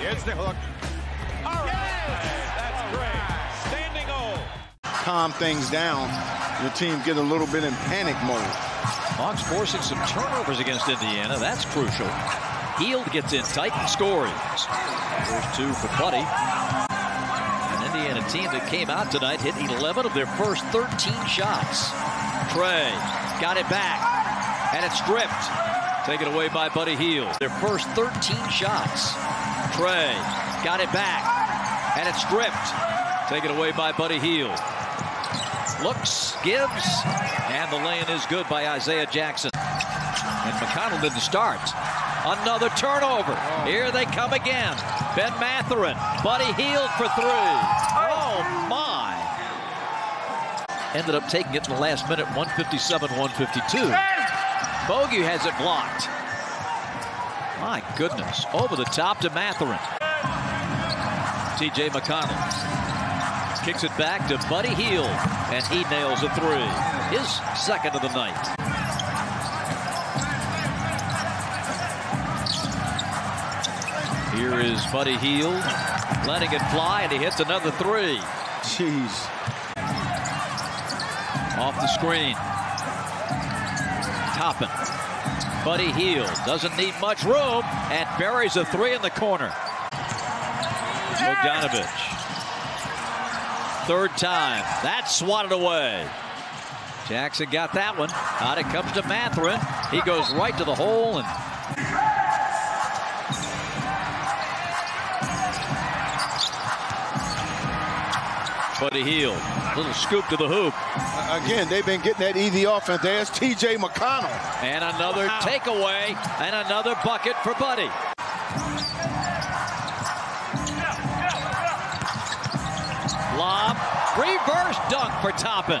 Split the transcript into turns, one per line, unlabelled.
Here's the hook. All right. That's great. Standing O.
Calm things down. Your team get a little bit in panic mode.
Hawks forcing some turnovers against Indiana. That's crucial. Hield gets in tight and scores. First two for Buddy. An Indiana team that came out tonight hit 11 of their first 13 shots. Trey got it back, and it's stripped. Taken away by Buddy Hield. Their first 13 shots. Trey got it back, and it's stripped. Taken away by Buddy Hield. Looks, gives, and the lane is good by Isaiah Jackson. And McConnell didn't start. Another turnover. Here they come again. Ben Mathurin. Buddy Hield for three. Oh, my. Ended up taking it in the last minute, 157-152. Bogey has it blocked. My goodness. Over the top to Mathurin. T.J. McConnell kicks it back to Buddy Hield, and he nails a three. His second of the night. Here is Buddy Hield, letting it fly, and he hits another three.
Jeez.
Off the screen. Toppin. Buddy Hield doesn't need much room and buries a three in the corner. Bogdanovic. Third time. That's swatted away. Jackson got that one. Out it comes to Mathurin. He goes right to the hole and Buddy Hield. Little scoop to the hoop.
Again, they've been getting that easy offense. There's T.J. McConnell.
And another wow. takeaway and another bucket for Buddy. Lob. Reverse dunk for Toppin.